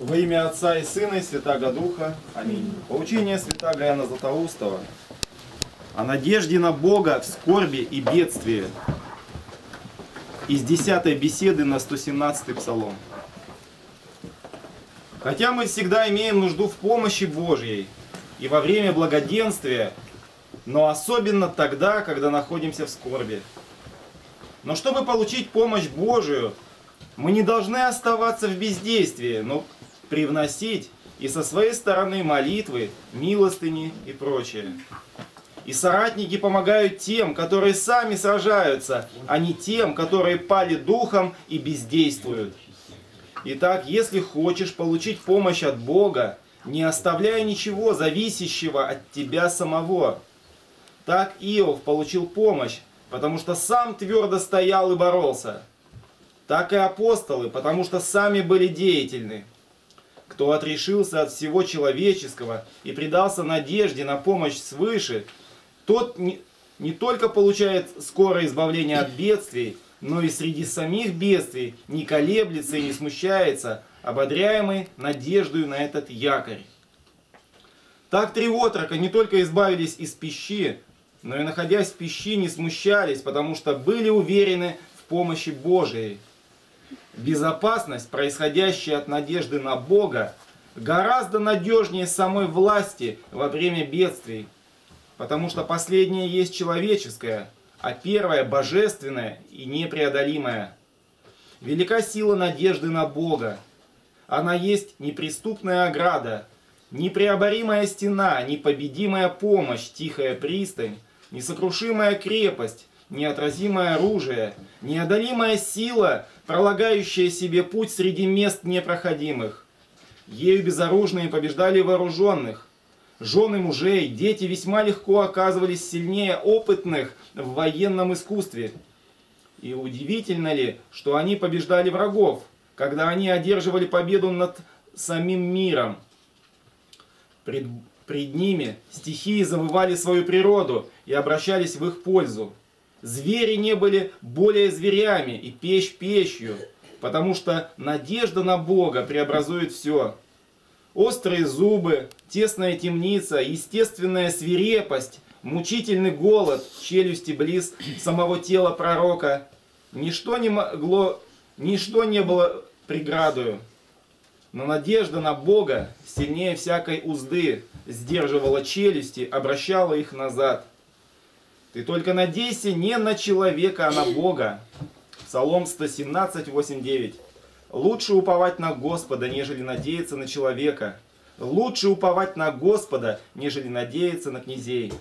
Во имя Отца и Сына и Святаго Духа. Аминь. Поучение святаго Иоанна Златоустова о надежде на Бога в скорби и бедствии. Из 10 беседы на 117 псалом. Хотя мы всегда имеем нужду в помощи Божьей и во время благоденствия, но особенно тогда, когда находимся в скорби. Но чтобы получить помощь Божию, мы не должны оставаться в бездействии, но привносить и со своей стороны молитвы, милостыни и прочее. И соратники помогают тем, которые сами сражаются, а не тем, которые пали духом и бездействуют. Итак, если хочешь получить помощь от Бога, не оставляя ничего зависящего от тебя самого. Так Иов получил помощь, потому что сам твердо стоял и боролся так и апостолы, потому что сами были деятельны. Кто отрешился от всего человеческого и предался надежде на помощь свыше, тот не, только получает скорое избавление от бедствий, но и среди самих бедствий не колеблется и не смущается, ободряемый надеждою на этот якорь. Так три отрока не только избавились из пищи, но и находясь в пищи не смущались, потому что были уверены в помощи Божией. Безопасность, происходящая от надежды на Бога, гораздо надежнее самой власти во время бедствий, потому что последнее есть человеческое, а первое божественное и непреодолимое. Велика сила надежды на Бога. Она есть неприступная ограда, непреоборимая стена, непобедимая помощь, тихая пристань, несокрушимая крепость, неотразимое оружие, неодолимая сила, пролагающая себе путь среди мест непроходимых. Ею безоружные побеждали вооруженных. Жены мужей, дети весьма легко оказывались сильнее опытных в военном искусстве. И удивительно ли, что они побеждали врагов, когда они одерживали победу над самим миром. Пред, пред ними стихии завывали свою природу и обращались в их пользу. Звери не были более зверями и печь печью, потому что надежда на Бога преобразует все. Острые зубы, тесная темница, естественная свирепость, мучительный голод, челюсти близ самого тела пророка. Ничто не могло, ничто не было преградою. Но надежда на Бога сильнее всякой узды сдерживала челюсти, обращала их назад – ты только надейся не на человека, а на Бога. Псалом 117, 8, 9. Лучше уповать на Господа, нежели надеяться на человека. Лучше уповать на Господа, нежели надеяться на князей.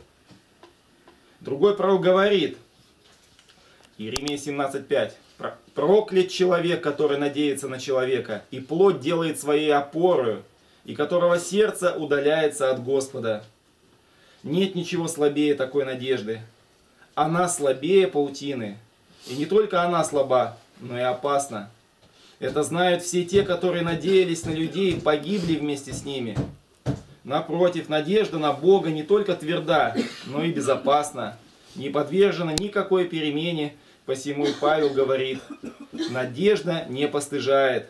Другой пророк говорит, Иеремия 17.5, проклят человек, который надеется на человека, и плоть делает своей опорою, и которого сердце удаляется от Господа. Нет ничего слабее такой надежды она слабее паутины. И не только она слаба, но и опасна. Это знают все те, которые надеялись на людей и погибли вместе с ними. Напротив, надежда на Бога не только тверда, но и безопасна, не подвержена никакой перемене, посему и Павел говорит, надежда не постыжает.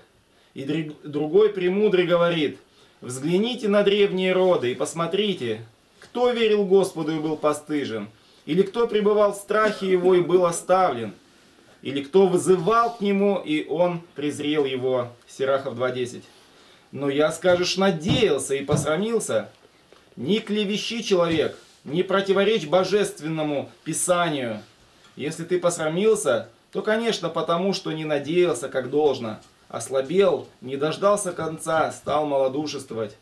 И другой премудрый говорит, взгляните на древние роды и посмотрите, кто верил Господу и был постыжен – или кто пребывал в страхе его и был оставлен? Или кто вызывал к нему, и он презрел его? Сирахов 2.10. Но я, скажешь, надеялся и посрамился. Не клевещи человек, не противоречь божественному писанию. Если ты посрамился, то, конечно, потому, что не надеялся, как должно. Ослабел, не дождался конца, стал малодушествовать.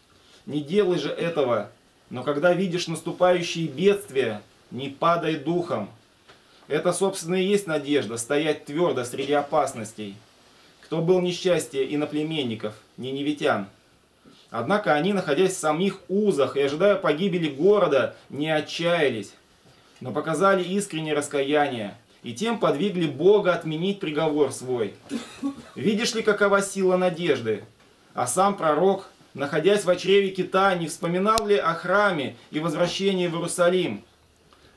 Не делай же этого. Но когда видишь наступающие бедствия, не падай духом. Это, собственно, и есть надежда, стоять твердо среди опасностей. Кто был несчастье иноплеменников, ниневитян. Однако они, находясь в самих узах и ожидая погибели города, не отчаялись, но показали искреннее раскаяние, и тем подвигли Бога отменить приговор свой. Видишь ли, какова сила надежды? А сам пророк, находясь в чреве кита, не вспоминал ли о храме и возвращении в Иерусалим?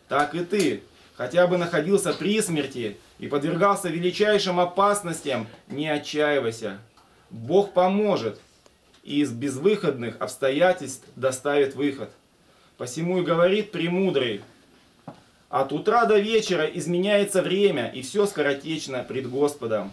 Так и ты, хотя бы находился при смерти и подвергался величайшим опасностям, не отчаивайся. Бог поможет. и из безвыходных обстоятельств доставит выход. Посему и говорит премудрый, от утра до вечера изменяется время, и все скоротечно пред Господом.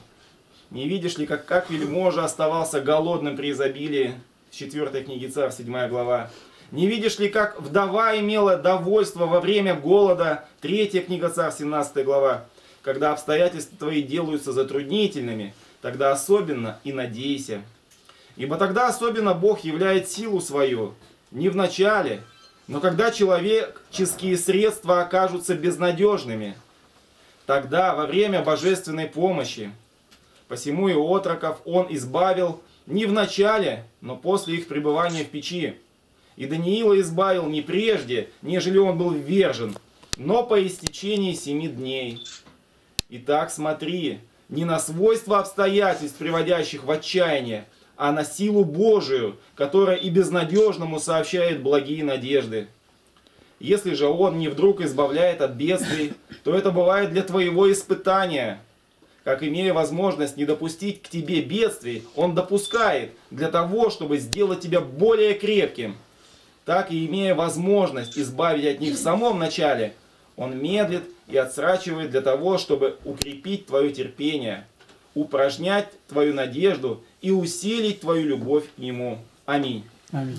Не видишь ли, как, как вельможа оставался голодным при изобилии? В 4 книге Царь, 7 глава. Не видишь ли, как вдова имела довольство во время голода? Третья книга Царь, 17 глава. Когда обстоятельства твои делаются затруднительными, тогда особенно и надейся. Ибо тогда особенно Бог являет силу свою, не в начале, но когда человеческие средства окажутся безнадежными, тогда во время божественной помощи, посему и отроков он избавил не в начале, но после их пребывания в печи. И Даниила избавил не прежде, нежели он был ввержен, но по истечении семи дней. Итак, смотри, не на свойства обстоятельств, приводящих в отчаяние, а на силу Божию, которая и безнадежному сообщает благие надежды. Если же Он не вдруг избавляет от бедствий, то это бывает для твоего испытания. Как имея возможность не допустить к тебе бедствий, Он допускает для того, чтобы сделать тебя более крепким. Так и имея возможность избавить от них в самом начале, Он медлит и отсрачивает для того, чтобы укрепить твое терпение, упражнять твою надежду и усилить твою любовь к Нему. Аминь. Аминь.